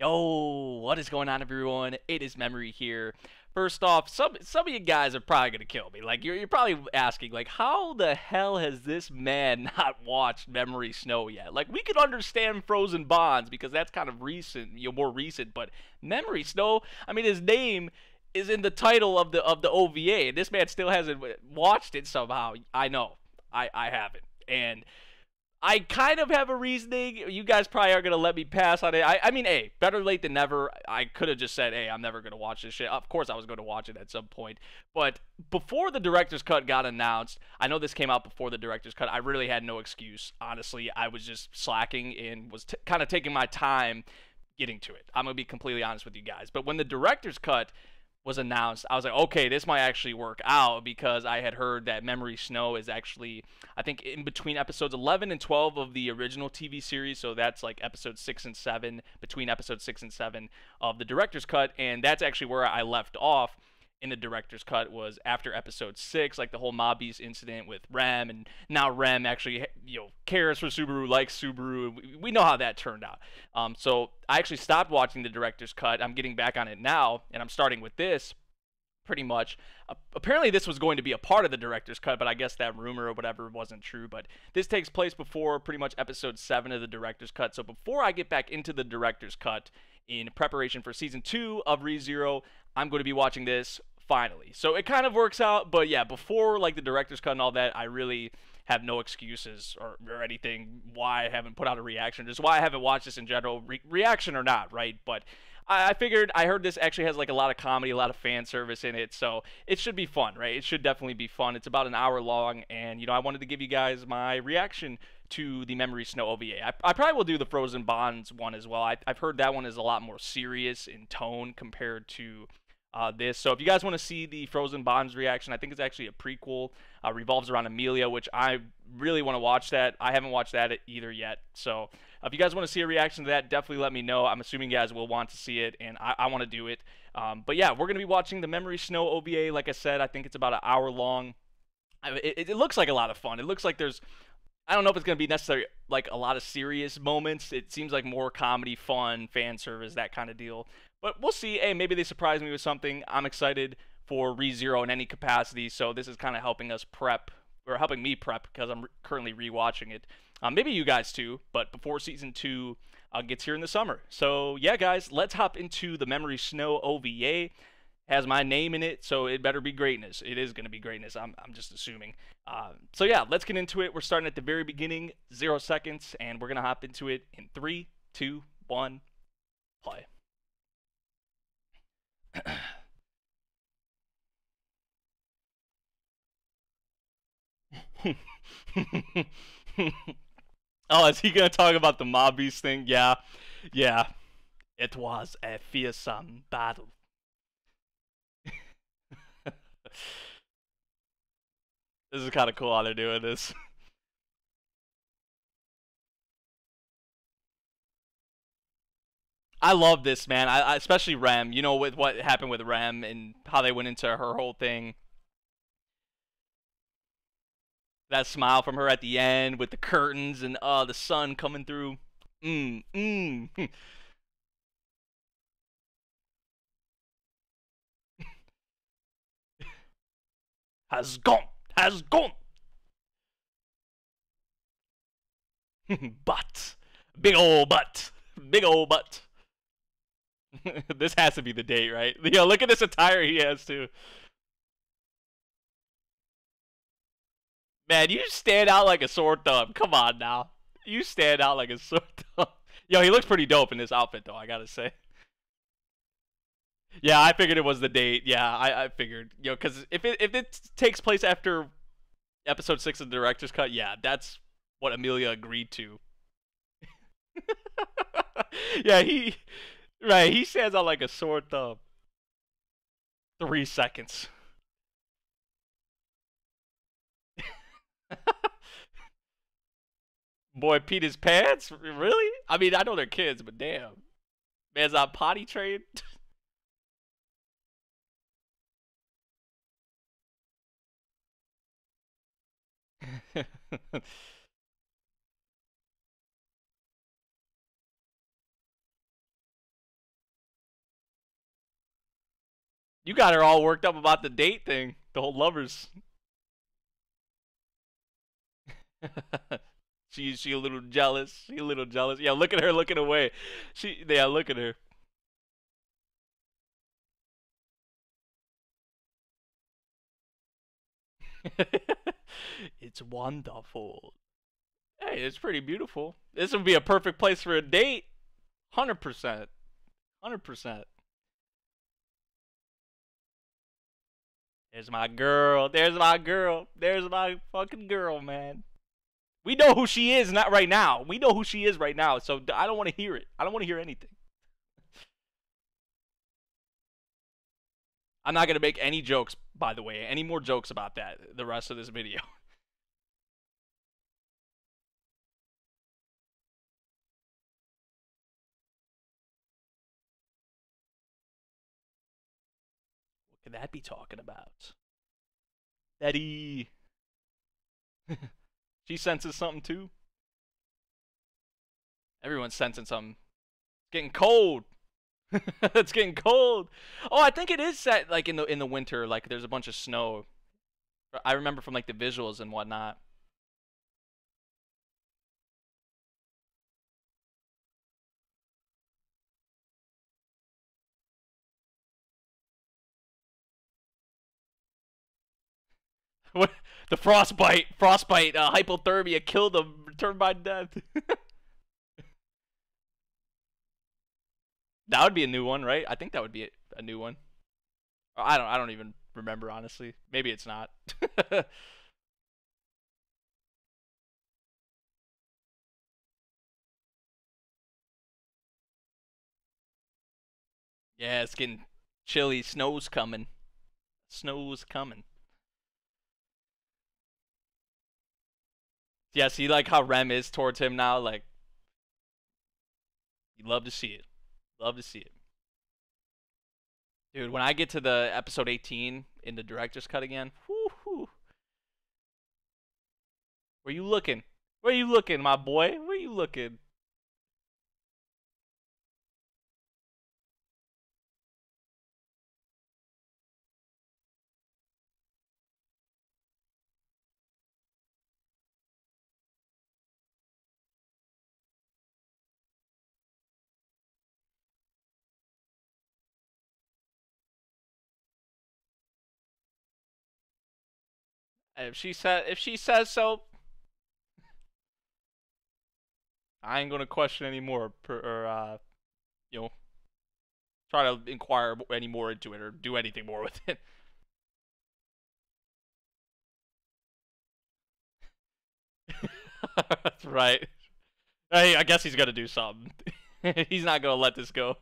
Yo, what is going on, everyone? It is Memory here. First off, some some of you guys are probably gonna kill me. Like you're you're probably asking, like, how the hell has this man not watched Memory Snow yet? Like we could understand Frozen Bonds because that's kind of recent, you know, more recent, but Memory Snow, I mean, his name is in the title of the of the OVA. And this man still hasn't watched it somehow. I know, I I haven't, and I kind of have a reasoning. You guys probably are gonna let me pass on it. I, I mean, hey, better late than never. I could have just said, hey, I'm never gonna watch this shit. Of course, I was gonna watch it at some point. But before the director's cut got announced, I know this came out before the director's cut. I really had no excuse. Honestly, I was just slacking and was t- kind of taking my time getting to it. I'm gonna be completely honest with you guys. But when the director's cut was announced, I was like, okay, this might actually work out because I had heard that Memory Snow is actually, I think, in between episodes 11 and 12 of the original TV series. So that's like episode 6 and 7, between episode 6 and 7 of the director's cut. And that's actually where I left off in the director's cut was after episode six, like the whole Mob Beast incident with Rem, and now Rem actually you know cares for Subaru, likes Subaru. We, we know how that turned out. Um, so I actually stopped watching the director's cut. I'm getting back on it now, and I'm starting with this. Pretty much. Uh, apparently, this was going to be a part of the director's cut, but I guess that rumor or whatever wasn't true. But this takes place before pretty much episode seven of the director's cut. So before I get back into the director's cut in preparation for season two of ReZero, I'm going to be watching this finally. So it kind of works out, but yeah, before like the director's cut and all that, I really have no excuses or, or anything why I haven't put out a reaction, just why I haven't watched this in general, re- reaction or not, right? But I, I figured I heard this actually has like a lot of comedy, a lot of fan service in it, so it should be fun, right? It should definitely be fun. It's about an hour long, and you know I wanted to give you guys my reaction to the Memory Snow OVA. I, I probably will do the Frozen Bonds one as well. I, I've heard that one is a lot more serious in tone compared to uh, this. So if you guys want to see the Frozen Bonds reaction, I think it's actually a prequel. Uh, revolves around Emilia, which I really want to watch that. I haven't watched that either yet. So if you guys want to see a reaction to that, definitely let me know. I'm assuming you guys will want to see it, and I, I want to do it. Um, but yeah, we're going to be watching the Memory Snow OVA. Like I said, I think it's about an hour long. It, it, looks like a lot of fun. It looks like there's I don't know if it's going to be necessarily like a lot of serious moments. It seems like more comedy, fun, fan service, that kind of deal. But we'll see. Hey, maybe they surprise me with something. I'm excited for ReZero in any capacity. So this is kind of helping us prep or helping me prep because I'm re- currently rewatching it. Um, maybe you guys too, but before season two uh, gets here in the summer. So yeah, guys, let's hop into the Memory Snow OVA. Has my name in it, so it better be greatness. It is going to be greatness. I'm, I'm just assuming. Uh, so yeah, let's get into it. We're starting at the very beginning, zero seconds, and we're gonna hop into it in three, two, one, play. oh, is he gonna talk about the mob beast thing? Yeah, yeah. It was a fearsome battle. this is kind of cool how they're doing this. I love this man. I, I, especially Rem. You know with what happened with Rem and how they went into her whole thing. That smile from her at the end with the curtains and uh the sun coming through. Mmm, mmm. has gone, has gone. butt, big old butt, big old butt. this has to be the date, right? Yo, look at this attire he has too. Man, you stand out like a sore thumb. Come on now. You stand out like a sore thumb. Yo, he looks pretty dope in this outfit though, I gotta say. Yeah, I figured it was the date. Yeah, I, I figured. Yo, because if it if it takes place after episode six of the director's cut, yeah, that's what Emilia agreed to. yeah, he Right, he stands out like a sore thumb. Three seconds. Boy, Pete his pants? Really? I mean, I know they're kids, but damn. Man's on potty trained. You got her all worked up about the date thing, the whole lovers. she she a little jealous. She a little jealous. Yeah, look at her looking away. She yeah, look at her. it's wonderful. Hey, it's pretty beautiful. This would be a perfect place for a date. 100%. 100%. There's my girl. There's my girl. There's my fucking girl, man. We know who she is, not right now. We know who she is right now, so I don't want to hear it. I don't want to hear anything. I'm not going to make any jokes, by the way, any more jokes about that the rest of this video. could that be talking about? Betty. she senses something too. Everyone's sensing something. It's getting cold. it's getting cold. Oh, I think it is set like in the in the winter. Like there's a bunch of snow. I remember from like the visuals and whatnot. The frostbite? Frostbite, uh, hypothermia killed him. Returned by death. That would be a new one, right? I think that would be a new one. I don't I don't even remember honestly. Maybe it's not. yeah, it's getting chilly. Snow's coming. Snow's coming. Yeah, see like how Rem is towards him now, like you love to see it. Love to see it. Dude, when I get to the episode 18 in the director's cut again, whoo. Where you looking? Where you looking, my boy? Where you looking? If she said if she says so, I ain't gonna question anymore or uh, you know, try to inquire any more into it or do anything more with it. That's right. Hey, I guess he's gonna do something. he's not gonna let this go.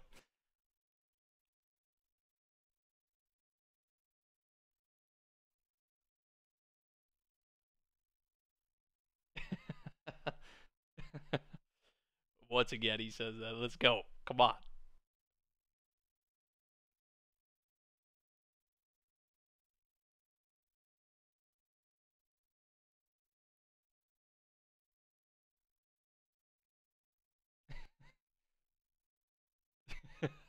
Once again, he says that. Let's go. Come on.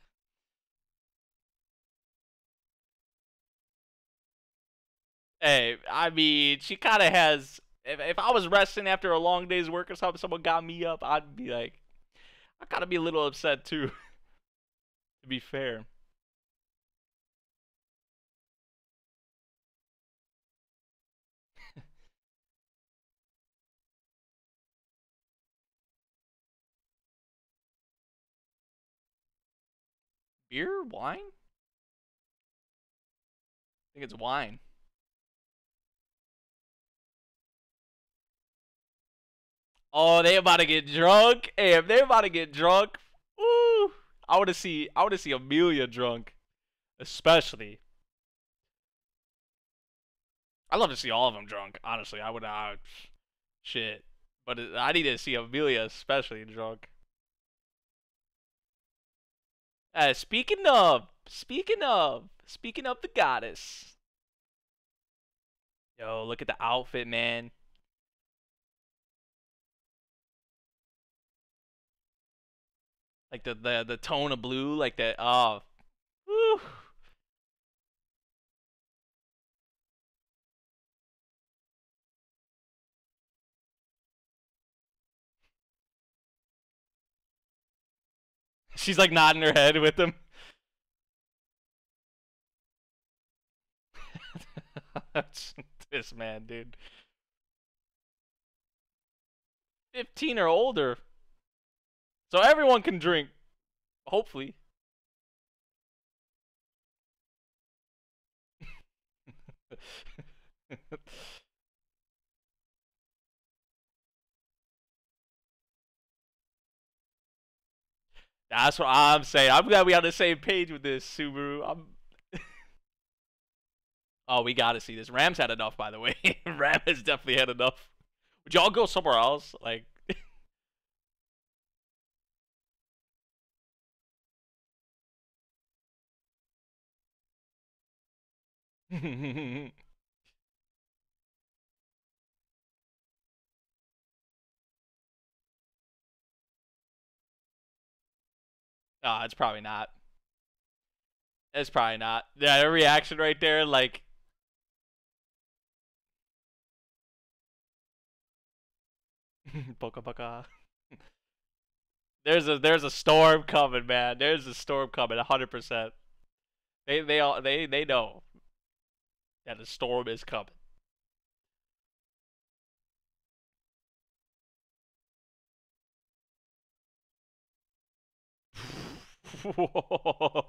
hey, I mean, she kind of has. If, if I was resting after a long day's work or something, someone got me up, I'd be like, I gotta be a little upset too. to be fair. Beer? Wine? I think it's wine. Oh, they about to get drunk. Hey, if they about to get drunk, ooh, I want to see. I want to see Emilia drunk, especially. I love to see all of them drunk. Honestly, I would. Uh, shit, but I need to see Emilia especially drunk. Uh, speaking of, speaking of, speaking of the goddess. Yo, look at the outfit, man. like the the, the tone of blue, like that. Oh. She's like nodding her head with him. this man, dude. 15 or older. So everyone can drink. Hopefully. That's what I'm saying. I'm glad we on the same page with this, Subaru. I'm Oh, we gotta see this. Rams had enough, by the way. Ram has definitely had enough. Would y'all go somewhere else? Like Oh, it's probably not. It's probably not. Yeah, the reaction right there, like. Boca Boca. There's a there's a storm coming, man. There's a storm coming, hundred percent. They they all they they know that a storm is coming.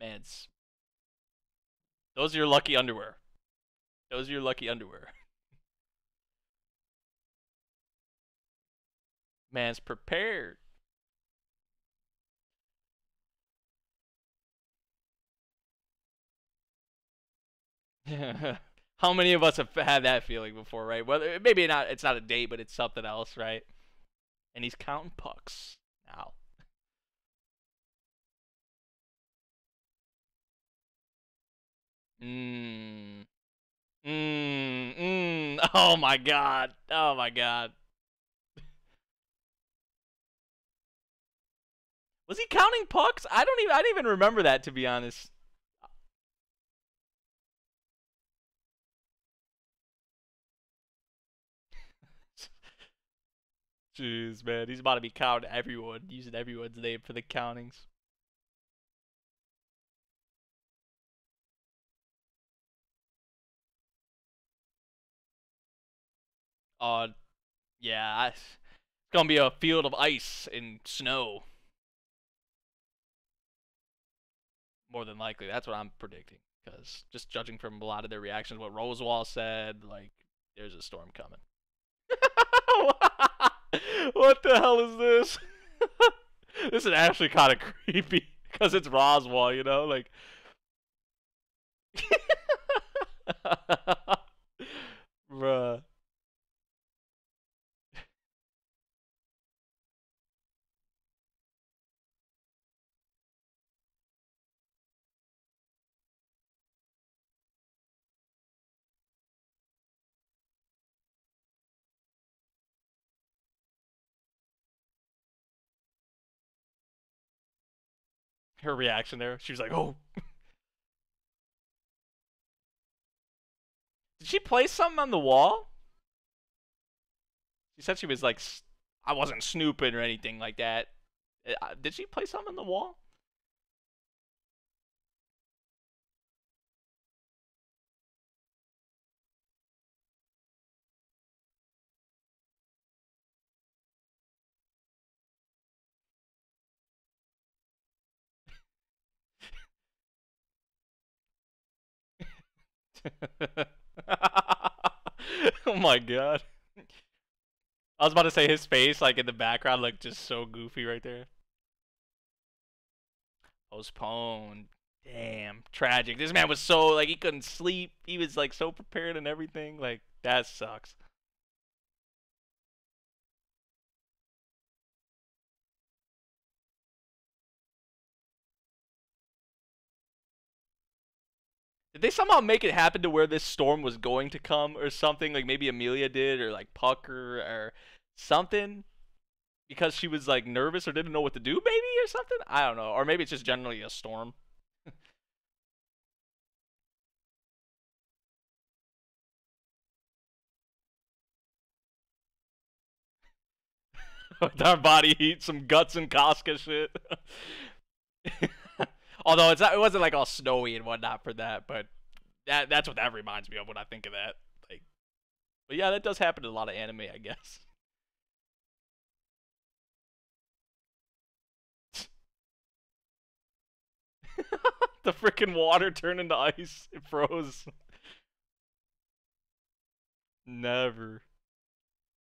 Mans. Those are your lucky underwear. Those are your lucky underwear. Man's prepared. How many of us have had that feeling before, right? Whether maybe not, it's not a date, but it's something else, right? And he's counting pucks now. Mmm. Mmm. Mmm. Oh my god. Oh my god. Was he counting pucks? I don't even. I don't even remember that to be honest. Jeez, man, he's about to be counting everyone, using everyone's name for the countings. Uh, yeah, it's gonna be a field of ice and snow. More than likely, that's what I'm predicting. Because just judging from a lot of their reactions, what Roswaal said, like, there's a storm coming. what the hell is this? this is actually kind of creepy because it's Roswaal, you know, like. Bruh. Her reaction there. She was like, "Oh." Did she place something on the wall? She said she was like, I wasn't snooping or anything like that. Uh, did she place something on the wall? oh my god. I was about to say his face, like in the background, looked just so goofy right there. Postponed. Damn, tragic. This man was so like he couldn't sleep. He was like so prepared and everything. Like that sucks. Did they somehow make it happen to where this storm was going to come or something? Like maybe Emilia did or like Pucker or, something? Because she was like nervous or didn't know what to do, maybe or something? I don't know. Or maybe it's just generally a storm. With our body heat, some guts and Casca shit. Although it's not, it wasn't like all snowy and whatnot for that, but that that's what that reminds me of when I think of that. Like, but yeah, that does happen in a lot of anime, I guess. the freaking water turned into ice. It froze. Never.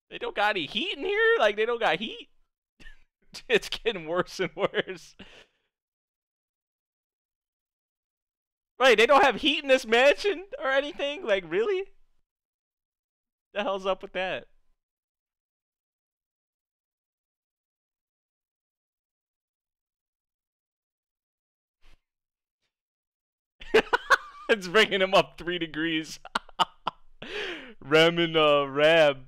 They don't got any heat in here? Like, they don't got heat? it's getting worse and worse. Right, they don't have heat in this mansion or anything? Like, really? The hell's up with that? it's bringing him up three degrees. Rem and uh, Ram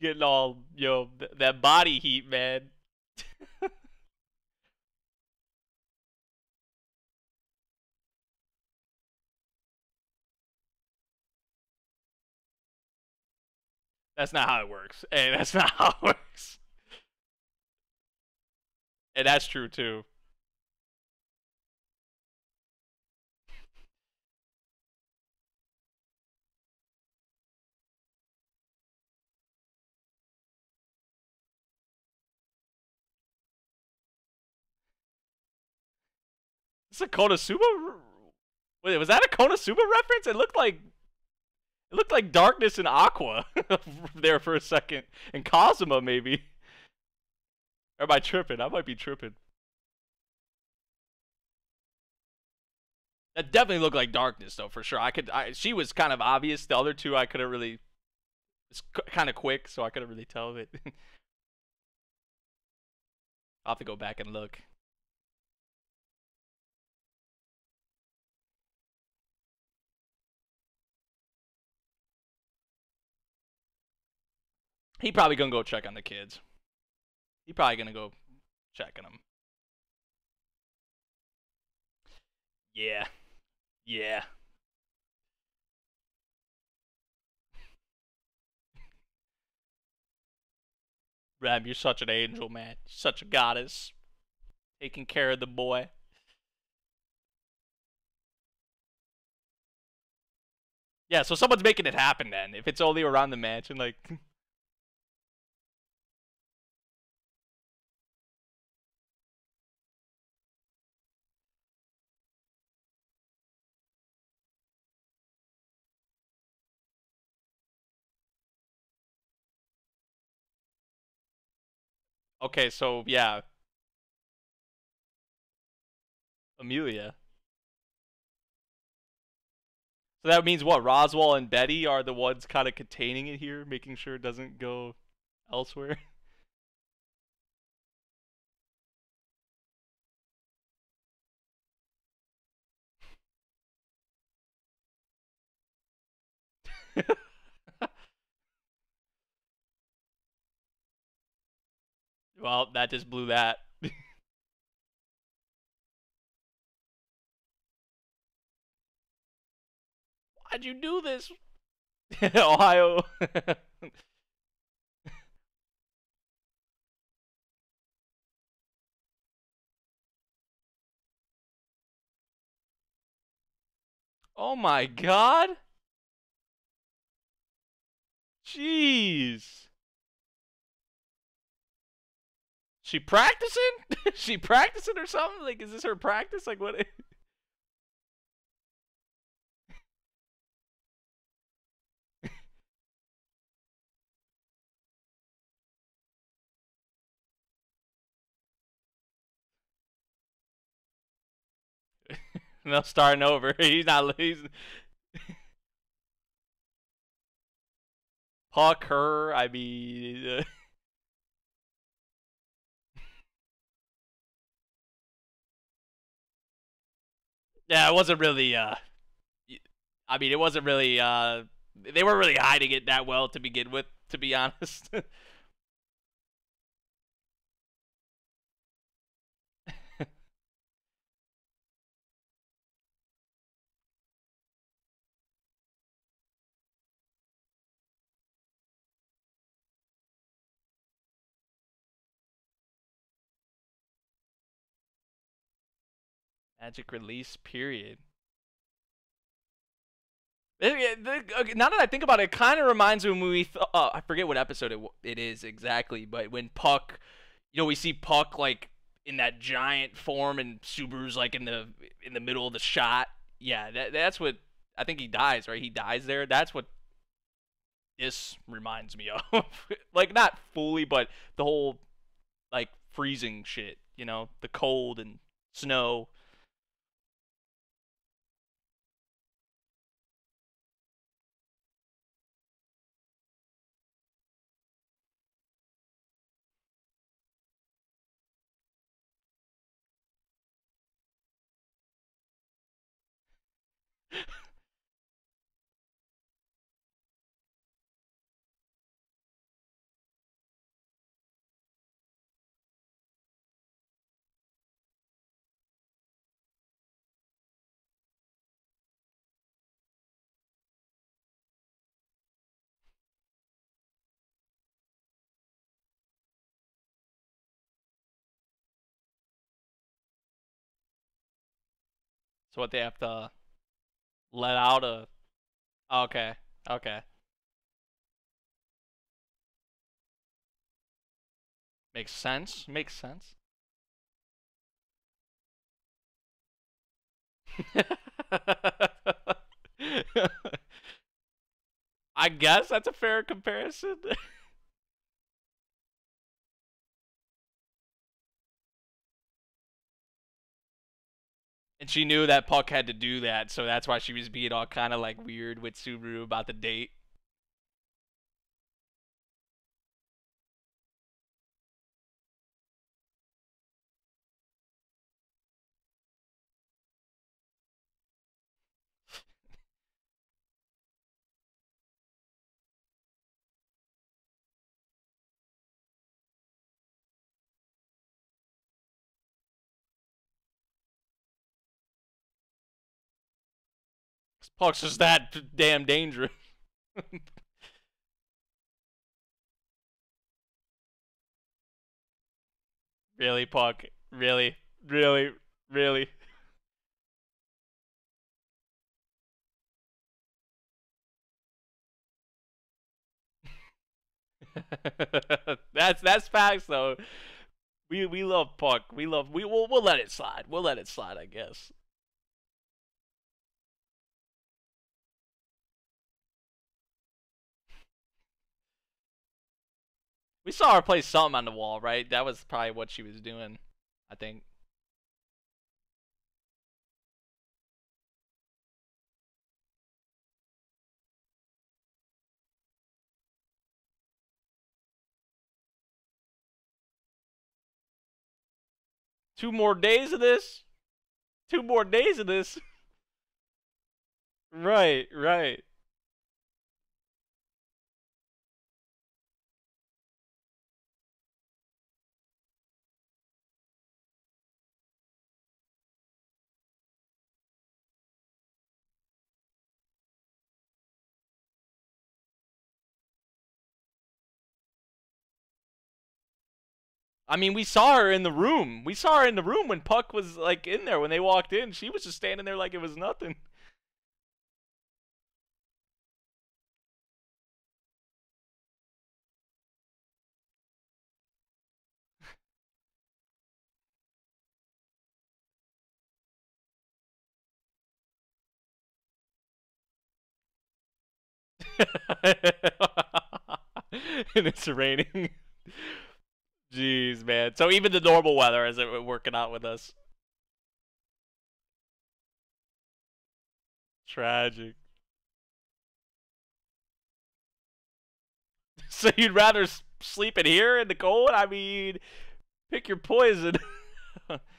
getting all, yo, th- that body heat, man. That's not how it works. Hey, that's not how it works. And that's true too. Is a Konosuba? Wait, was that a Konosuba reference? It looked like it looked like darkness and aqua there for a second. And Kazuma maybe. Or am I tripping? I might be tripping. That definitely looked like darkness though, for sure. I could I she was kind of obvious. The other two I couldn't really it's kind of quick, so I couldn't really tell it. I'll have to go back and look. He probably gonna go check on the kids. He probably gonna go check on them. Yeah. Yeah. Ram, you're such an angel, man. such a goddess. Taking care of the boy. Yeah, so someone's making it happen then. If it's only around the mansion, like Okay, so yeah. Emilia. So that means what? Roswaal and Betty are the ones kind of containing it here, making sure it doesn't go elsewhere. Well, that just blew that. Why'd you do this? Ohio. oh my god. Jeez. She practicing? she practicing or something? Like, is this her practice? Like, what? no, starting over. He's not. He's. Puck her. I mean. Yeah, it wasn't really. Uh, I mean, it wasn't really. Uh, they weren't really hiding it that well to begin with, to be honest. Magic release period. Okay, now that I think about it, it kind of reminds me when we th- uh, I forget what episode it, it is exactly, but when Puck, you know, we see Puck like in that giant form and Subaru's like in the in the middle of the shot. Yeah, that that's what I think he dies, right? He dies there. That's what this reminds me of. like not fully, but the whole like freezing shit, you know, the cold and snow. So what they have to let out a oh, Okay. Okay. Makes sense. Makes sense. I guess that's a fair comparison. and she knew that Puck had to do that, so that's why she was being all kind of like weird with Subaru about the date. Puck's just that damn dangerous. really, Puck? Really? Really? Really? that's that's facts though. We we love Puck. We love we we will we'll let it slide. We'll let it slide, I guess. We saw her play something on the wall, right? That was probably what she was doing, I think. Two more days of this? Two more days of this? right, right. I mean, we saw her in the room. We saw her in the room when Puck was like in there when they walked in. She was just standing there like it was nothing. and it's raining. Jeez, man. So even the normal weather isn't working out with us. Tragic. So you'd rather sleep in here in the cold? I mean, pick your poison.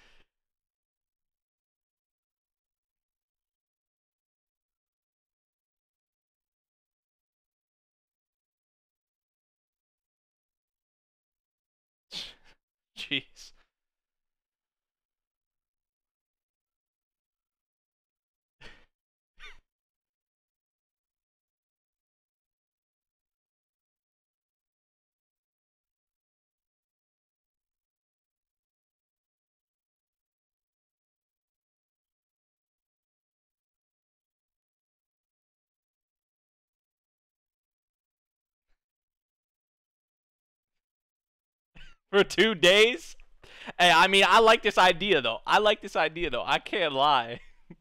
Jeez. For two days. Hey, I mean, I like this idea though. I like this idea though. I can't lie.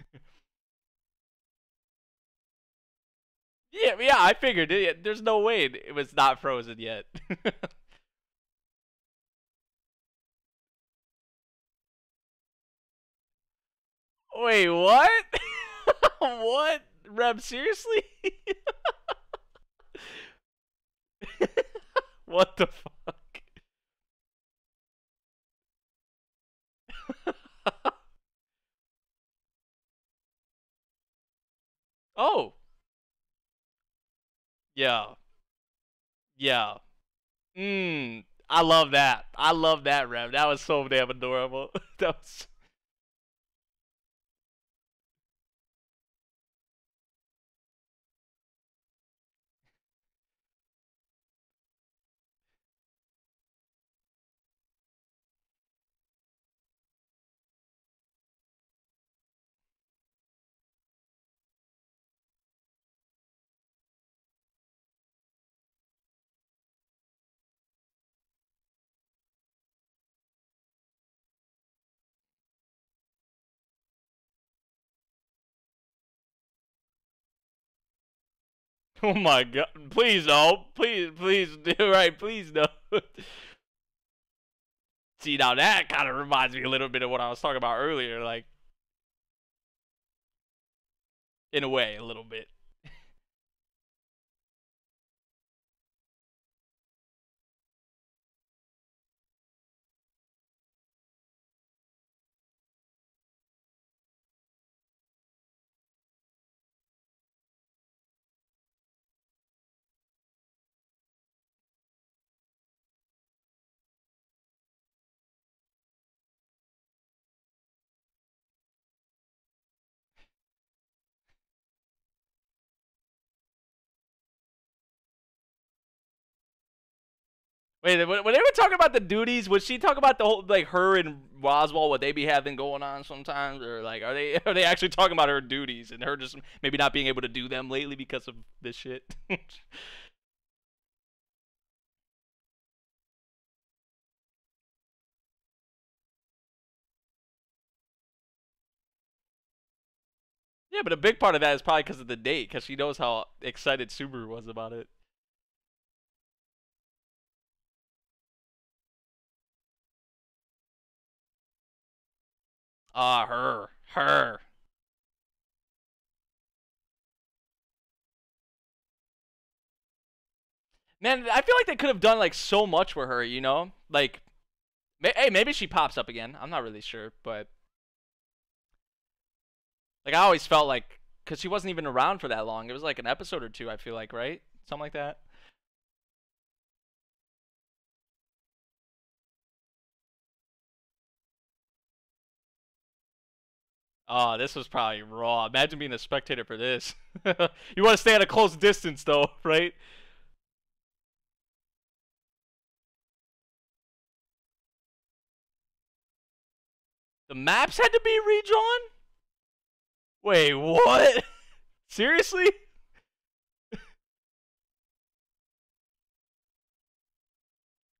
yeah, yeah. I figured it. There's no way it was not frozen yet. Wait, what? what? Rem, seriously? what the fuck? Oh. Yeah. Yeah. Mmm. I love that. I love that, Rem. That was so damn adorable. that was. Oh my god. Please no. Please, please do right. Please no. See, now that kind of reminds me a little bit of what I was talking about earlier. Like, in a way, a little bit. Wait, when they were talking about the duties, was she talking about the whole like her and Roswaal what they be having going on sometimes, or like are they are they actually talking about her duties and her just maybe not being able to do them lately because of this shit? yeah, but a big part of that is probably because of the date, because she knows how excited Subaru was about it. Ah, uh, her. Her. Man, I feel like they could have done like so much with her, you know? Like hey, maybe she pops up again. I'm not really sure, but like I always felt like cuz she wasn't even around for that long. It was like an episode or two, I feel like, right? Something like that. Oh, this was probably raw. Imagine being a spectator for this. you want to stay at a close distance, though, right? The maps had to be redrawn? Wait, what? Seriously?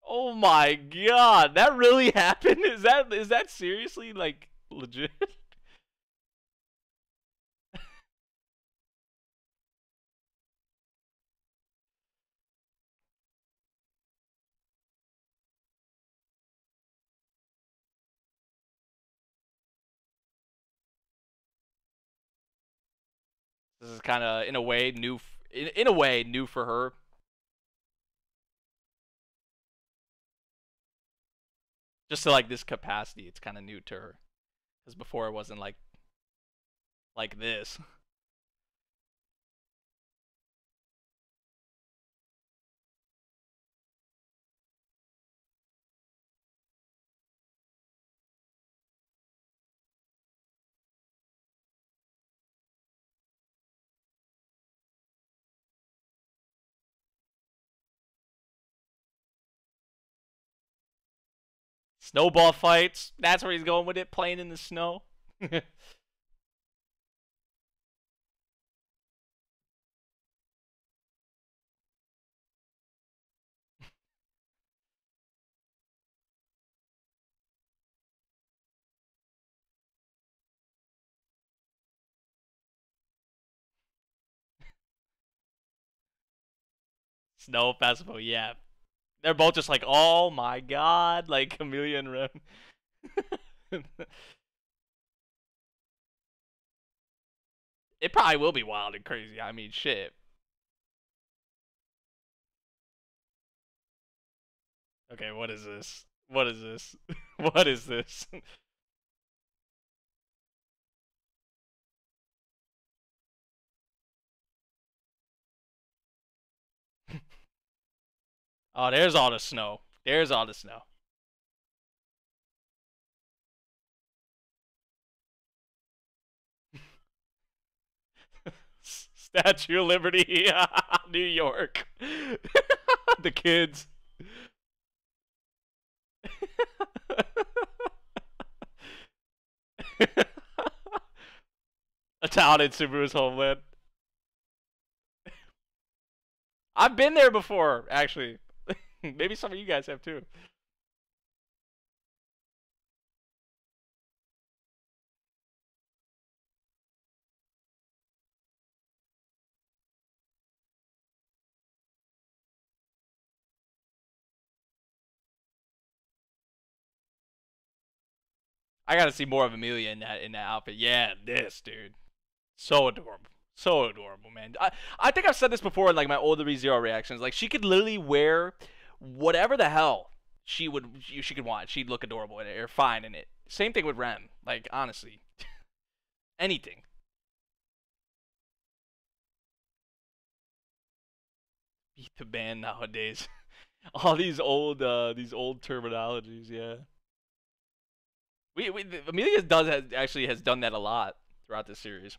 oh my god, that really happened? Is that is that seriously like legit? This is kind of in a way new, in, in a way new for her. Just to like this capacity, it's kind of new to her, because before it wasn't like like this. snowball fights. That's where he's going with it, playing in the snow. Snow festival, yeah. They're both just like, oh my god, like Chameleon Rem. it probably will be wild and crazy. I mean, shit. Okay, what is this? What is this? what is this? Oh, there's all the snow. There's all the snow. Statue of Liberty, New York. the kids. A town in Subaru's homeland. I've been there before, actually. Maybe some of you guys have too. I gotta see more of Emilia in that in that outfit. Yeah, this dude, so adorable, so adorable, man. I I think I've said this before in like my older ReZero reactions. Like she could literally wear whatever the hell she would she could want. She'd look adorable in it or fine in it. Same thing with Rem. Like honestly, anything. Beat the band nowadays. All these old uh these old terminologies, yeah. We, we Emilia does has, actually has done that a lot throughout the series.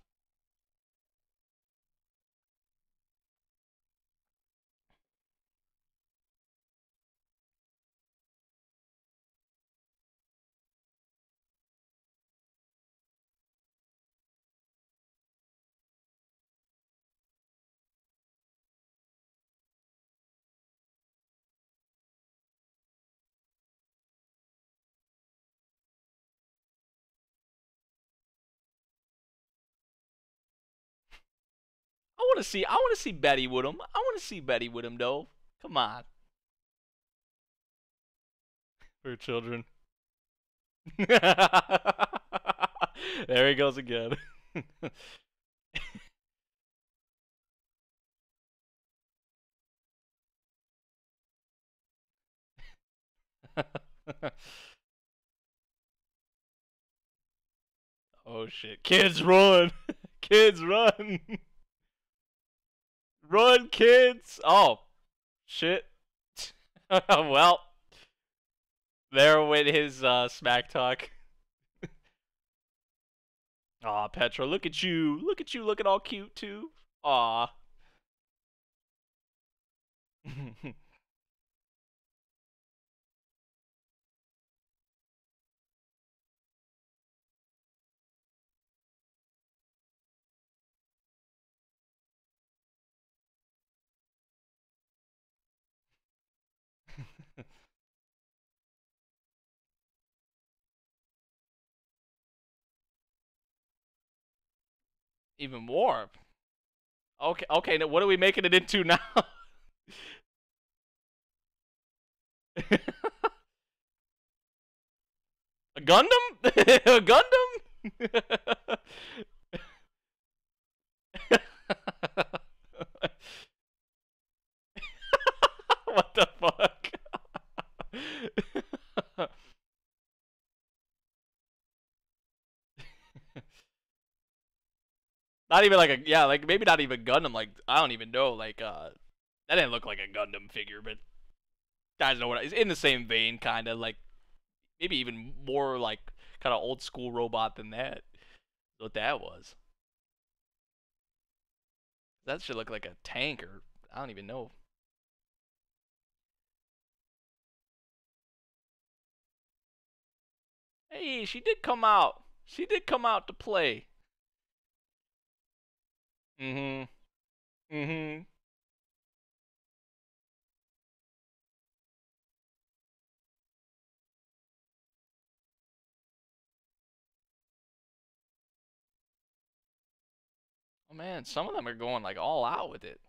I want to see. I want to see Betty with him. I want to see Betty with him, though. Come on. For children. there he goes again. oh shit. Kids run. Kids run. Run, kids! Oh, shit. well, there went his uh, smack talk. Aw, Petra, look at you. Look at you looking all cute, too. Aw. Even more. Okay, okay. Now what are we making it into now? A Gundam? A Gundam? what the fuck? Not even like a yeah, like maybe not even Gundam. Like I don't even know. Like uh, that didn't look like a Gundam figure, but guys know what it's in the same vein, kind of like maybe even more like kind of old school robot than that. What that was. That should look like a tank or I don't even know. Hey, she did come out. She did come out to play. Mhm. Mhm. Oh man, some of them are going like all out with it.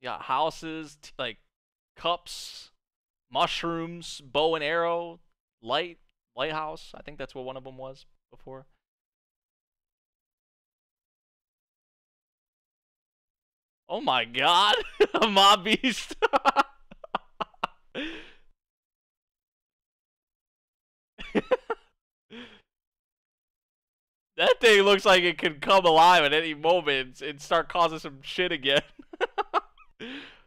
Yeah, houses, t like cups, mushrooms, bow and arrow, light lighthouse. I think that's what one of them was before. Oh my god, a mob beast. that thing looks like it could come alive at any moment and start causing some shit again.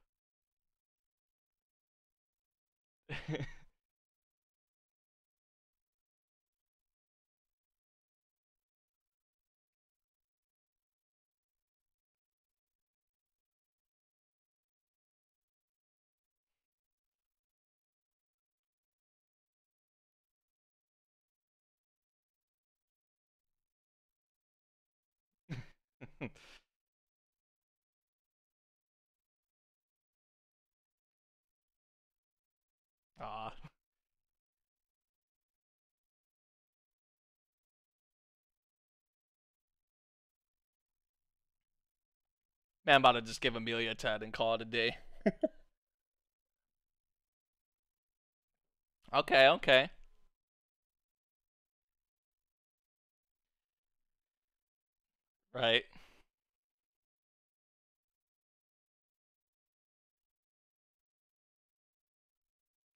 Man, I'm about to just give Emilia a 10 and call it a day. okay, okay. Right.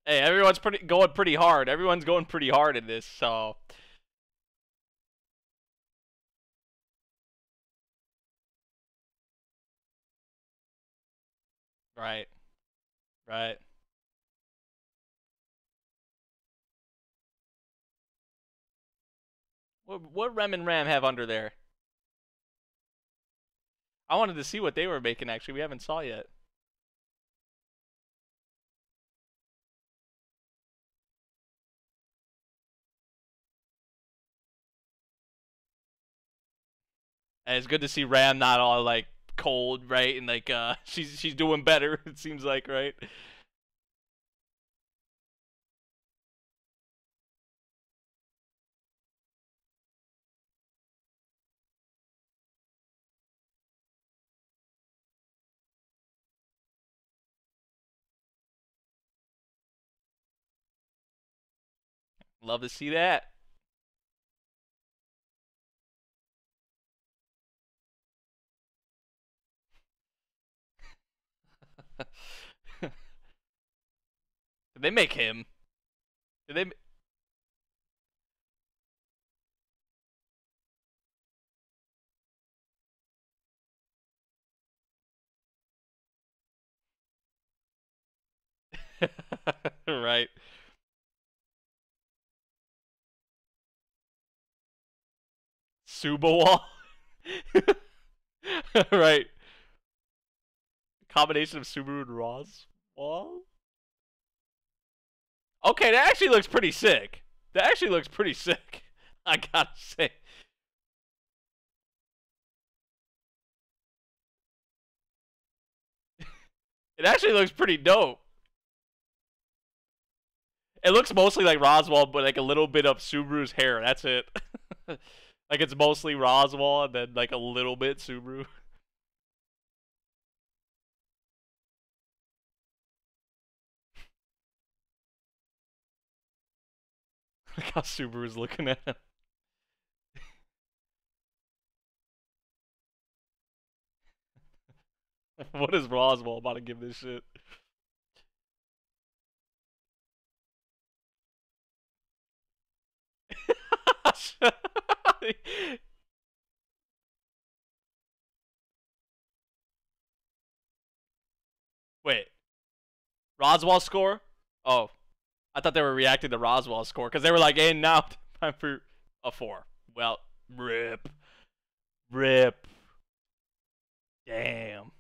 Hey, everyone's pretty going pretty hard. Everyone's going pretty hard in this, so right. Right. What what Rem and Ram have under there? I wanted to see what they were making actually. We haven't saw yet. And it's good to see Ram not all like cold, right? And like uh she's she's doing better, it seems like, right? Love to see that. They make him? Did they? right. Subawal. right. Combination of Subaru and Roswaal. Okay, that actually looks pretty sick. That actually looks pretty sick. I gotta say. It actually looks pretty dope. It looks mostly like Roswaal, but like a little bit of Subaru's hair. That's it. like it's mostly Roswaal and then like a little bit Subaru. Look how Subaru's looking at him. what is Roswaal about to give this shit? Wait. Roswaal score? Oh. I thought they were reacting to Roswaal's score because they were like, and now time for a four. Well, rip. Rip. Damn.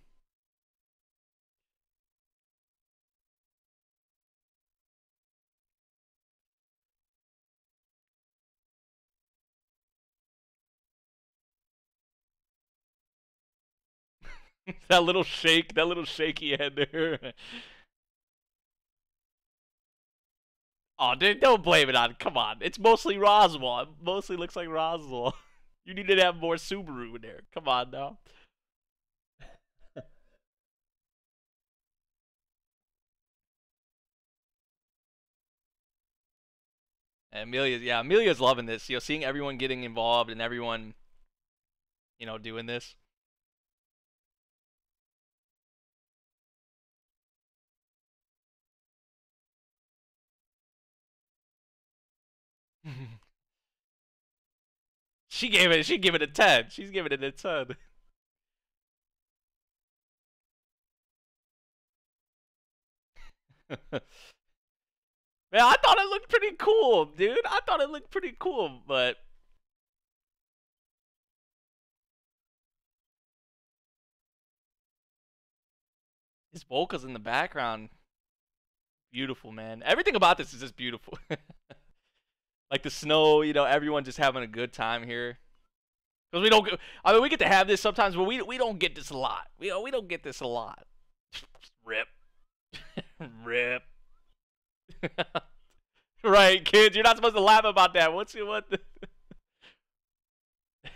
that little shake, that little shaky head there. Oh, dude, don't blame it on. Come on, it's mostly Roswaal. It mostly looks like Roswaal. You need to have more Subaru in there. Come on now. Emilia's yeah, Emilia's loving this. You know, seeing everyone getting involved and everyone, you know, doing this. She gave it. She gave it a ten. She's giving it a ten. Man, I thought it looked pretty cool, dude. I thought it looked pretty cool, but his vocals in the background, beautiful, man. Everything about this is just beautiful. like the snow, you know, everyone just having a good time here. Because we don't, I mean, we get to have this sometimes, but we we don't get this a lot. We we don't get this a lot. Rip, rip. right, kids, you're not supposed to laugh about that. What's your what? The...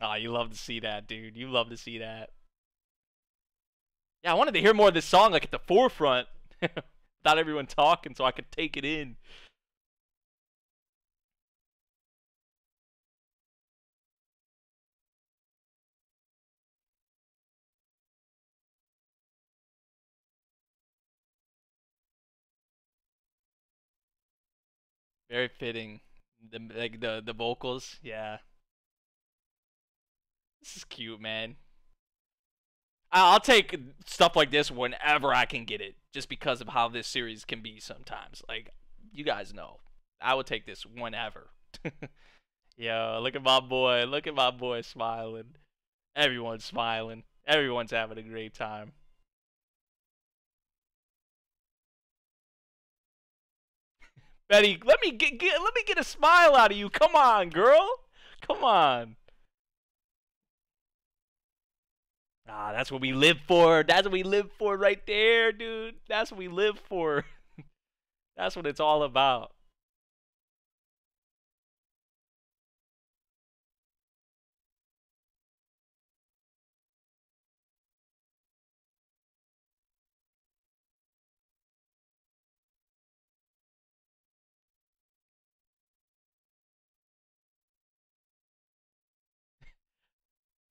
oh, you love to see that, dude. You love to see that. Yeah, I wanted to hear more of this song, like at the forefront, without everyone talking, so I could take it in. Very fitting. The like the the vocals, yeah. This is cute, man. I'll take stuff like this whenever I can get it, just because of how this series can be sometimes. Like you guys know, I would take this whenever. Yo, look at my boy. Look at my boy smiling. Everyone's smiling. Everyone's having a great time. Betty, let me get, get let me get a smile out of you. Come on, girl. Come on. Ah, that's what we live for. That's what we live for right there, dude. That's what we live for. that's what it's all about.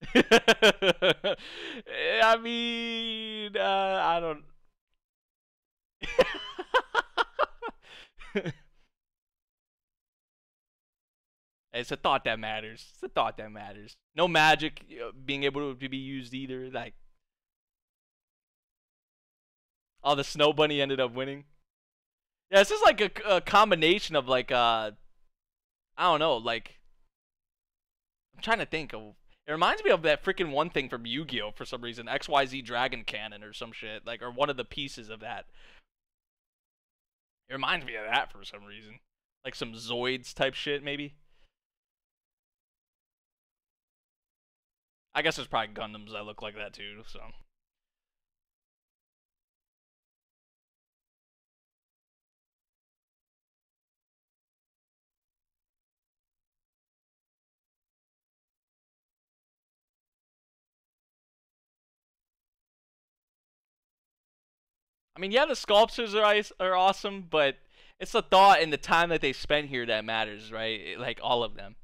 I mean, uh, I don't. it's a thought that matters. It's a thought that matters. No magic being able to be used either. Like, oh, the snow bunny ended up winning. Yeah, this is like a, a combination of like uh, I don't know, like I'm trying to think of it reminds me of that freaking one thing from Yu-Gi-Oh for some reason, XYZ Dragon Cannon or some shit, like or one of the pieces of that. It reminds me of that for some reason, like some Zoids type shit maybe. I guess there's probably Gundams that look like that too, so. I mean, yeah, the sculptures are are awesome, but it's the thought and the time that they spend here that matters, right? Like all of them.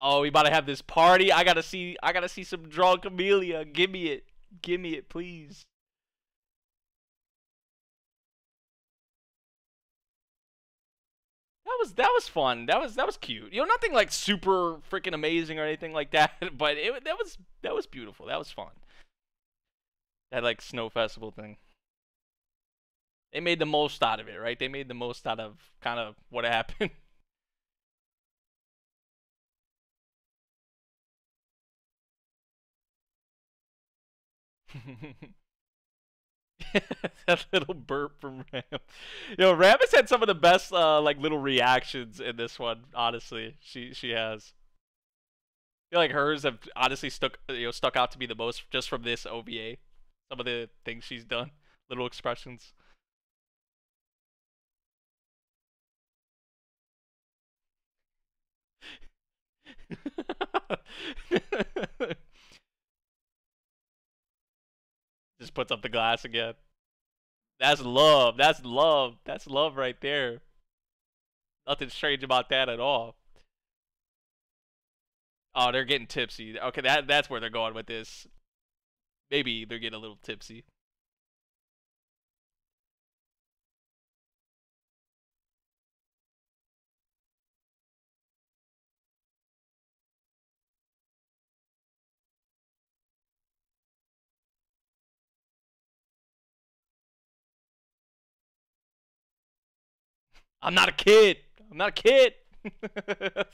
Oh, we about to have this party. I gotta see. I gotta see some drunk Emilia. Give me it. Give me it, please. That was that was fun. That was that was cute. You know, nothing like super freaking amazing or anything like that, but it that was that was beautiful. That was fun. That like snow festival thing. They made the most out of it, right? They made the most out of kind of what happened. that little burp from Ram. Yo, Ram has had some of the best uh, like little reactions in this one. Honestly, she she has. I feel like hers have honestly stuck you know stuck out to be the most just from this OVA. Some of the things she's done, little expressions. Just puts up the glass again. That's love. That's love. That's love right there. Nothing strange about that at all. Oh, they're getting tipsy. Okay, that that's where they're going with this. Maybe they're getting a little tipsy. I'm not a kid. I'm not a kid.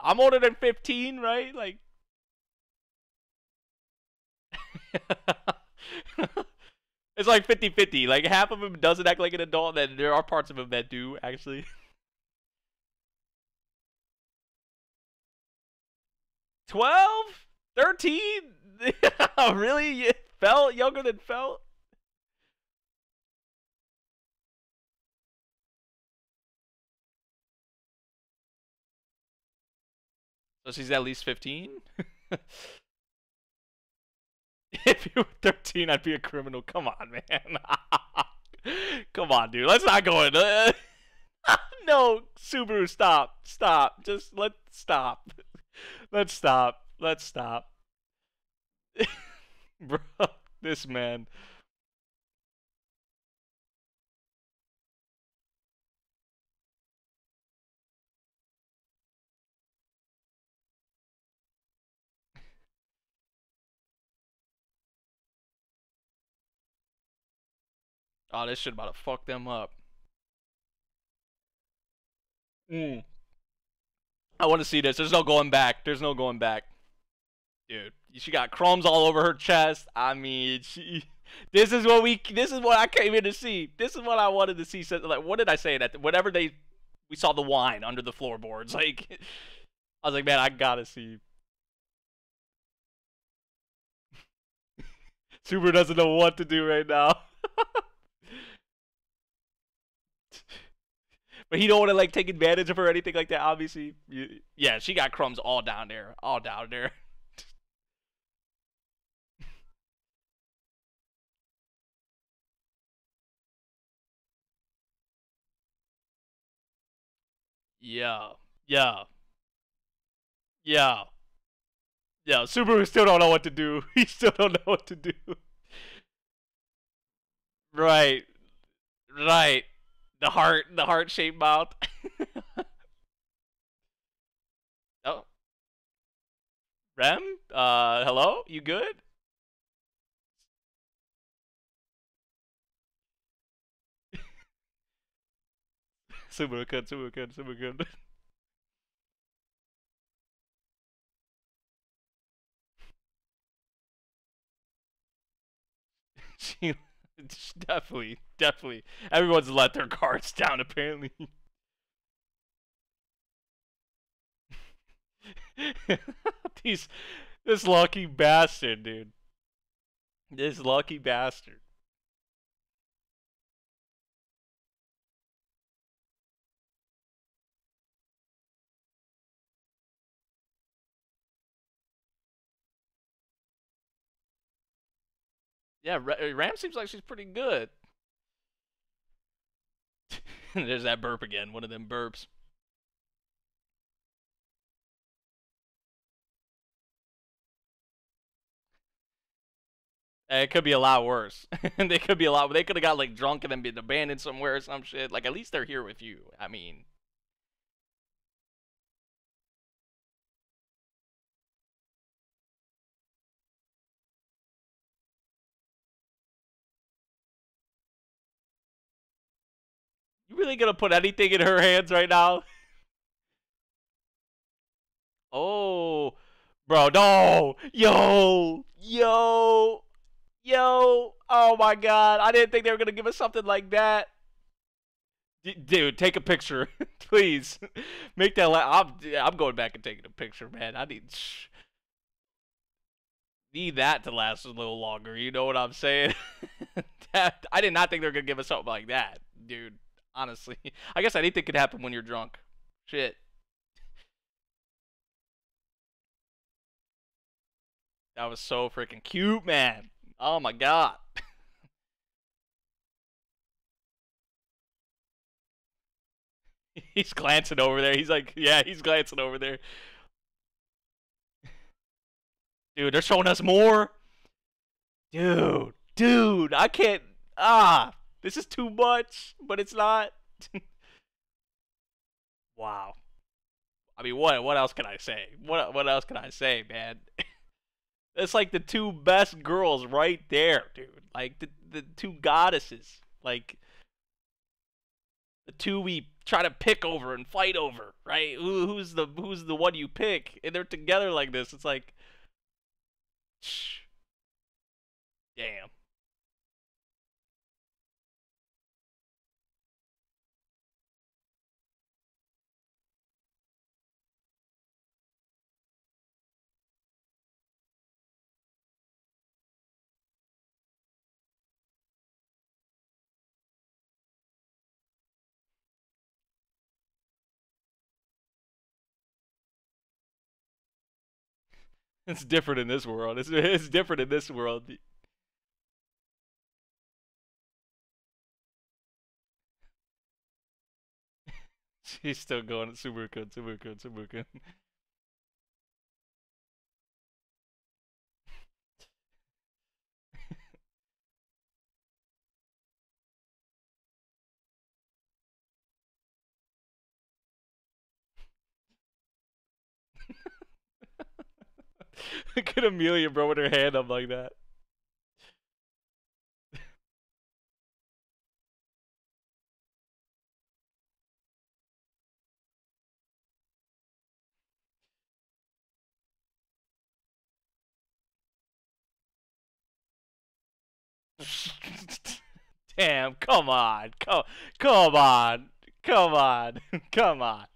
I'm older than 15, right? Like It's like 50-50. Like half of him doesn't act like an adult, and there are parts of him that do actually. Twelve? Thirteen? really? Felt younger than felt? So she's at least 15? if you were 13, I'd be a criminal. Come on, man. Come on, dude. Let's not go into. no, Subaru, stop. Stop. Just let stop. Let's stop. Let's stop. Bro, this man. Oh, this shit about to fuck them up. Mm. I want to see this. There's no going back. There's no going back. Dude, she got crumbs all over her chest. I mean, she. This is what we. This is what I came here to see. This is what I wanted to see. So, like, what did I say? That whatever they, we saw the wine under the floorboards. Like, I was like, man, I gotta see. Subaru doesn't know what to do right now. But he don't want to like take advantage of her or anything like that. Obviously, yeah, she got crumbs all down there, all down there. yeah, yeah, yeah, yeah. Subaru still don't know what to do. He still don't know what to do. Right, right. The heart, the heart shaped mouth. oh. Rem? Uh, hello? You good? super good, super good, super good. she definitely, definitely. Everyone's let their guards down, apparently. These, this lucky bastard, dude. This lucky bastard. Yeah, uh, Ram seems like she's pretty good. There's that burp again, one of them burps. It could be a lot worse. they could be a lot. They could have got like drunk and then been abandoned somewhere or some shit. Like at least they're here with you. I mean, really gonna put anything in her hands right now? Oh, bro, no, yo, yo, yo. Oh my god, I didn't think they were gonna give us something like that. D dude, take a picture, please. Make that. I'm I'm going back and taking a picture, man. I need need that to last a little longer. You know what I'm saying? that, I did not think they were gonna give us something like that, dude honestly. I guess anything could happen when you're drunk. Shit. That was so freaking cute, man. Oh my god. he's glancing over there. He's like, yeah, he's glancing over there. Dude, they're showing us more. Dude, dude, I can't. Ah, this is too much, but it's not. wow. I mean, what what else can I say? What what else can I say, man? It's like the two best girls right there, dude. Like the the two goddesses. Like the two we try to pick over and fight over, right? Who, who's the who's the one you pick? And they're together like this. It's like, shh. damn. It's different in this world. It's it's different in this world. She's still going. Super good. Super Look at Emilia, bro, with her hand up like that. Damn, come on. Come, come on. Come on. come on.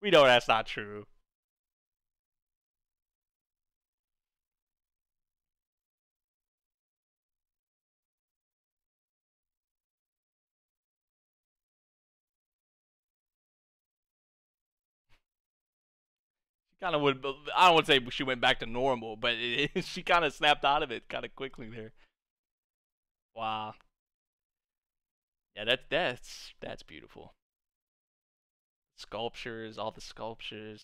We know that's not true. Kind of would. I don't want to say she went back to normal, but it, she kind of snapped out of it kind of quickly there. Wow. Yeah, that's that's that's beautiful. Sculptures, all the sculptures.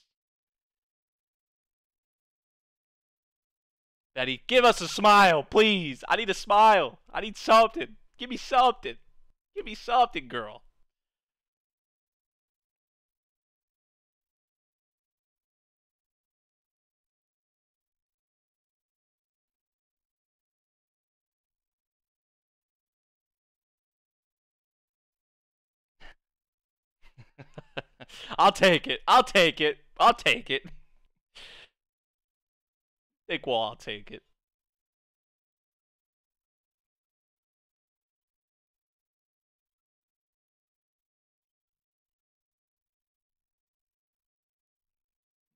Betty, give us a smile, please. I need a smile. I need something. Give me something. Give me something, girl. I'll take it. I'll take it. I'll take it. Think well, I'll take it.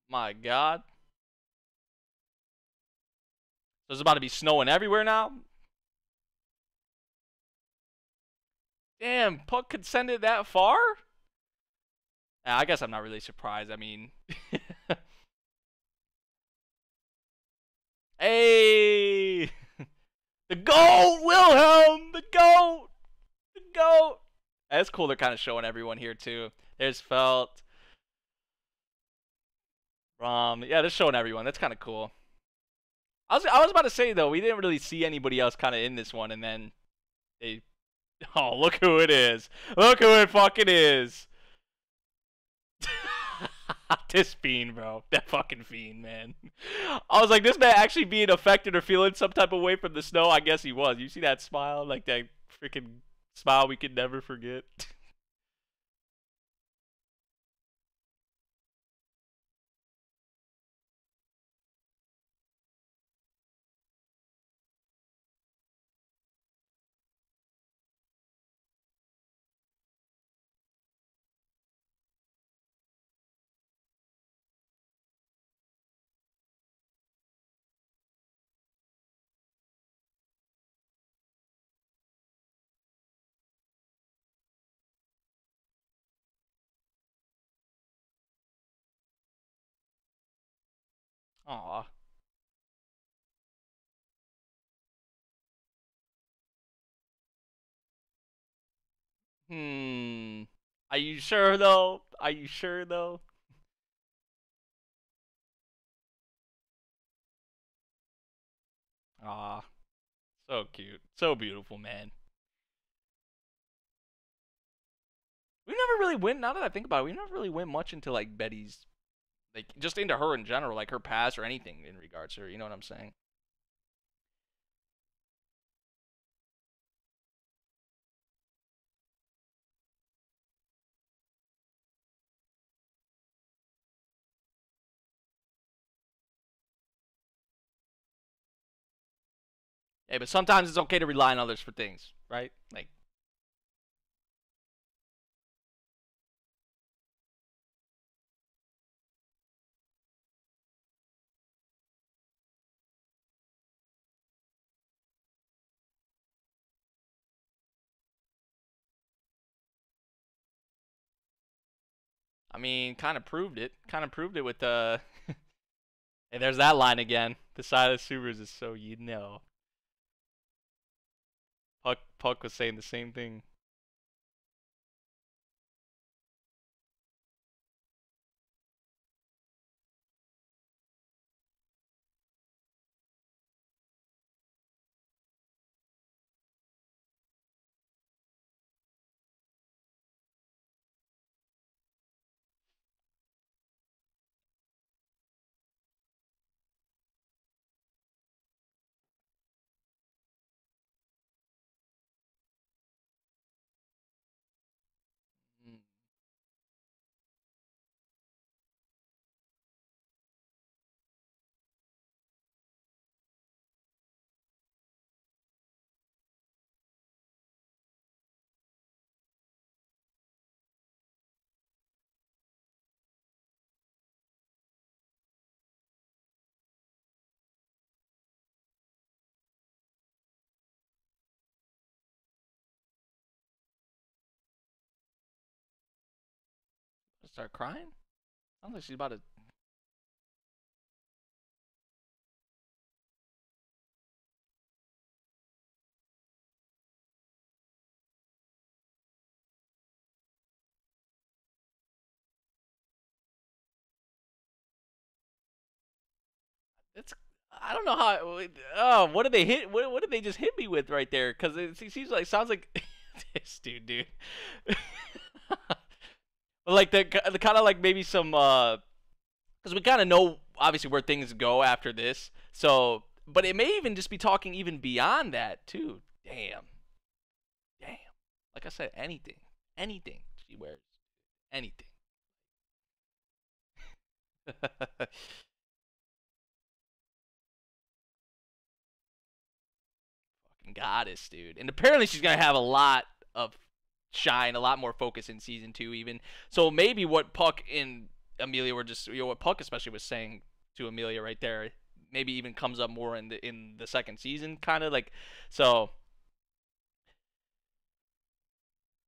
My God. It's about to be snowing everywhere now? Damn, Puck could send it that far? I guess I'm not really surprised. I mean, hey, the goat, Wilhelm, the goat, the goat. That's cool. They're kind of showing everyone here too. There's Felt. Um, yeah, they're showing everyone. That's kind of cool. I was I was about to say though, we didn't really see anybody else kind of in this one, and then they. Oh, look who it is! Look who it fucking is! This fiend, bro. That fucking fiend, man. I was like, this man actually being affected or feeling some type of way from the snow. I guess he was. You see that smile? Like that freaking smile we could never forget. Aw. Hmm. Are you sure though? Are you sure though? Aw. So cute. So beautiful, man. We never really went, now that I think about it, we never really went much into like Betty's like just into her in general, like her past or anything in regards to her. You know what I'm saying? Hey, but sometimes it's okay to rely on others for things, right? Like, I mean, kind of proved it. Kind of proved it with the. Uh, hey, there's that line again. The side of the Subarus is so you know. Puck Puck was saying the same thing. Start crying? Sounds like she's about to. It's. I don't know how. Oh, what did they hit? What, what did they just hit me with right there? Because it seems like sounds like this dude, dude. like the the kind of like maybe some uh, because we kind of know obviously where things go after this. So, but it may even just be talking even beyond that too. Damn, damn. Like I said, anything, anything she wears, anything. Fucking goddess, dude. And apparently she's gonna have a lot of shine, a lot more focus in season two, even. So maybe what Puck and Emilia were just, you know, what Puck especially was saying to Emilia right there, maybe even comes up more in the in the second season, kind of like. So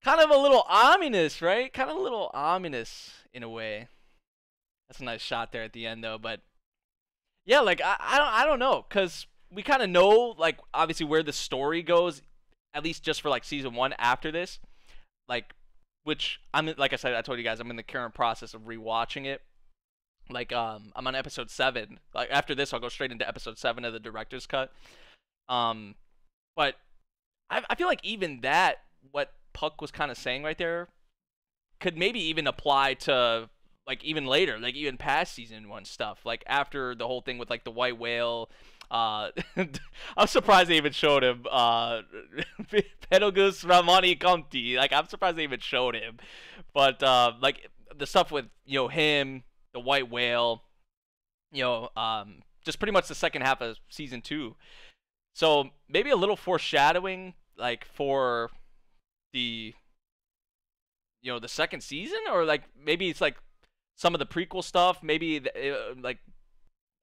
kind of a little ominous, right? Kind of a little ominous in a way. That's a nice shot there at the end, though. But yeah, like I, I don't, I don't know, cause we kind of know, like obviously where the story goes, at least just for like season one after this like which I'm like I said I told you guys I'm in the current process of rewatching it. Like um I'm on episode 7. Like after this I'll go straight into episode 7 of the director's cut. Um but I I feel like even that what Puck was kind of saying right there could maybe even apply to like even later, like even past season 1 stuff. Like after the whole thing with like the white whale uh, I'm surprised they even showed him uh, Petelgeuse Romanée-Conti. Like I'm surprised they even showed him. But uh, like the stuff with you know him, the white whale, you know, um, just pretty much the second half of season two. So maybe a little foreshadowing, like for the you know the second season, or like maybe it's like some of the prequel stuff. Maybe uh, like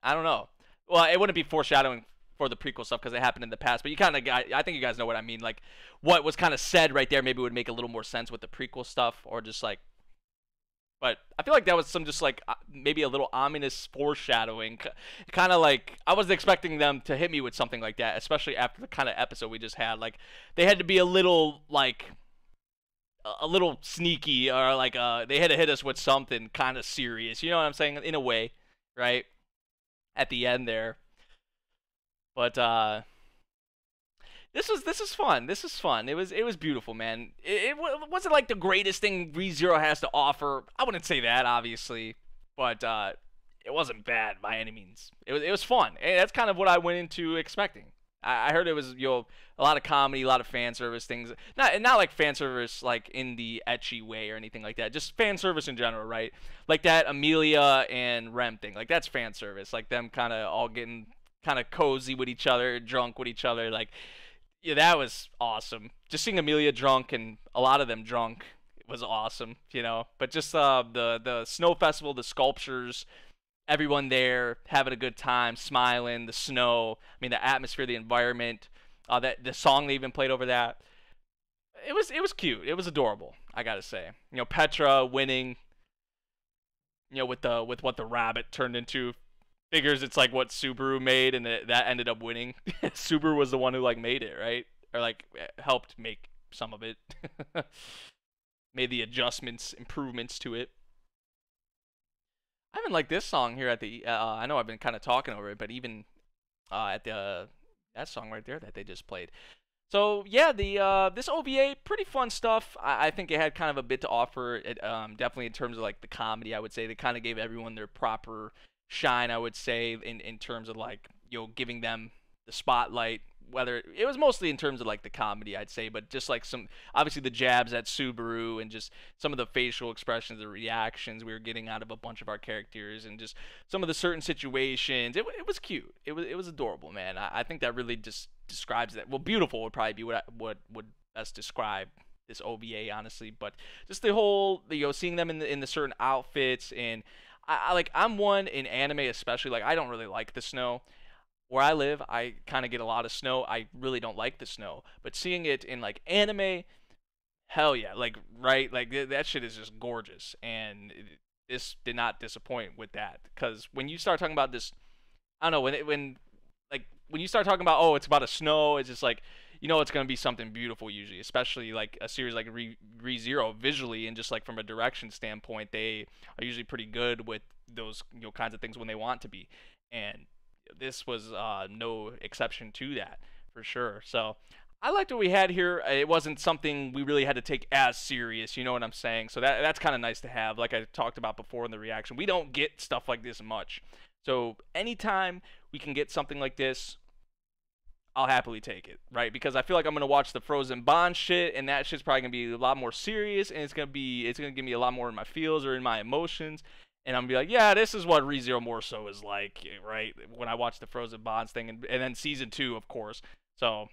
I don't know. Well, it wouldn't be foreshadowing for the prequel stuff because it happened in the past, but you kind of got. I think you guys know what I mean. Like what was kind of said right there maybe would make a little more sense with the prequel stuff, or just like. But I feel like that was some just like uh, maybe a little ominous foreshadowing, kind of like I wasn't expecting them to hit me with something like that, especially after the kind of episode we just had. Like they had to be a little like a little sneaky or like uh they had to hit us with something kind of serious. You know what I'm saying? In a way, right? At the end there. But uh this was this is fun. This is fun. It was it was beautiful, man. It, it wasn't like the greatest thing ReZero has to offer. I wouldn't say that, obviously, but uh, it wasn't bad by any means. It was it was fun, and that's kind of what I went into expecting. I, heard it was you know a lot of comedy, a lot of fan service things. Not not like fan service like in the ecchi way or anything like that. Just fan service in general, right? Like that Emilia and Rem thing. Like that's fan service. Like them kind of all getting kind of cozy with each other, drunk with each other. Like yeah, that was awesome. Just seeing Emilia drunk and a lot of them drunk was awesome, you know. But just uh, the the snow festival, the sculptures, everyone there having a good time, smiling, the snow. I mean, the atmosphere, the environment. Uh, that the song they even played over that. It was it was cute. It was adorable. I gotta say. You know, Petra winning. You know, with the with what the rabbit turned into figures it's like what Subaru made and that, that ended up winning. Subaru was the one who like made it, right? Or like eh, helped make some of it. made the adjustments, improvements to it. I even like this song here at the. Uh, I know I've been kind of talking over it, but even uh, at the uh, that song right there that they just played. So yeah, the uh, this OVA pretty fun stuff. I, I, think it had kind of a bit to offer. It um, definitely in terms of like the comedy, I would say they kind of gave everyone their proper shine, I would say, in, in terms of like, you know, giving them the spotlight. Whether it was mostly in terms of like the comedy, I'd say, but just like some obviously the jabs at Subaru and just some of the facial expressions, the reactions we were getting out of a bunch of our characters, and just some of the certain situations. It, it was cute. It was it was adorable, man. I, I think that really just describes that. Well, beautiful would probably be what I, what would best describe this OVA, honestly. But just the whole, you know, seeing them in the in the certain outfits and I, I like I'm one in anime especially like I don't really like the snow. Where I live, I kind of get a lot of snow. I really don't like the snow, but seeing it in like anime, hell yeah, like right, like that shit is just gorgeous, and this did not disappoint with that. Because when you start talking about this, I don't know when it, when like when you start talking about oh it's about a snow, it's just like you know it's going to be something beautiful usually, especially like a series like Re, Re Zero visually and just like from a direction standpoint, they are usually pretty good with those you know kinds of things when they want to be, and this was uh, no exception to that for sure. So I liked what we had here. It wasn't something we really had to take as serious, you know what I'm saying? So that that's kind of nice to have. Like I talked about before in the reaction, we don't get stuff like this much. So anytime we can get something like this, I'll happily take it, right? Because I feel like I'm gonna watch the Frozen Bond shit, and that shit's probably gonna be a lot more serious, and it's gonna be it's gonna give me a lot more in my feels or in my emotions, and I'm gonna be like, yeah, this is what ReZero more so is like, right? When I watch the Frozen Bonds thing, and, and then season two, of course. So,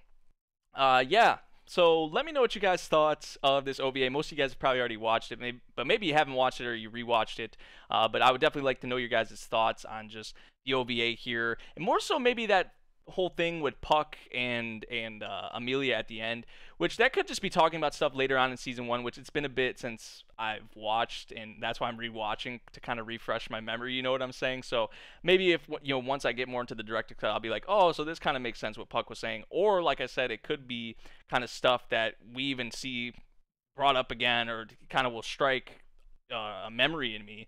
uh, yeah. So let me know what you guys thought of this OVA. Most of you guys probably already watched it, maybe, but maybe you haven't watched it or you rewatched it. Uh, but I would definitely like to know your guys' thoughts on just the OVA here, and more so maybe that whole thing with Puck and and uh, Emilia at the end, which that could just be talking about stuff later on in season one, which it's been a bit since I've watched, and that's why I'm rewatching to kind of refresh my memory. You know what I'm saying? So maybe if you know once I get more into the director cut, I'll be like, oh, so this kind of makes sense what Puck was saying, or like I said, it could be kind of stuff that we even see brought up again, or kind of will strike uh, a memory in me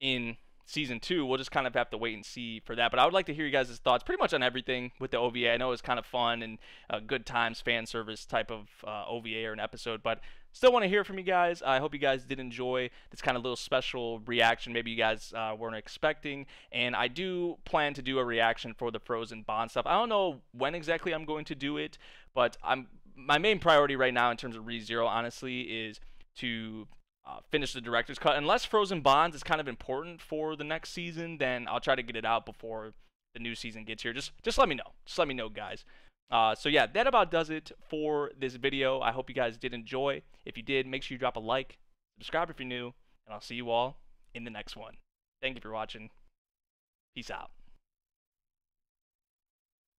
in season two. We'll just kind of have to wait and see for that. But I would like to hear you guys' thoughts pretty much on everything with the OVA. I know it's kind of fun and good times, fan service type of uh, OVA or an episode, but still want to hear from you guys. I hope you guys did enjoy this kind of little special reaction. Maybe you guys uh, weren't expecting. And I do plan to do a reaction for the Frozen Bond stuff. I don't know when exactly I'm going to do it, but I'm my main priority right now in terms of ReZero, honestly, is to uh, finish the director's cut. Unless Frozen Bonds is kind of important for the next season, then I'll try to get it out before the new season gets here. Just just let me know. Just let me know, guys. Uh, so yeah, that about does it for this video. I hope you guys did enjoy. If you did, make sure you drop a like, subscribe if you're new, and I'll see you all in the next one. Thank you for watching. Peace out.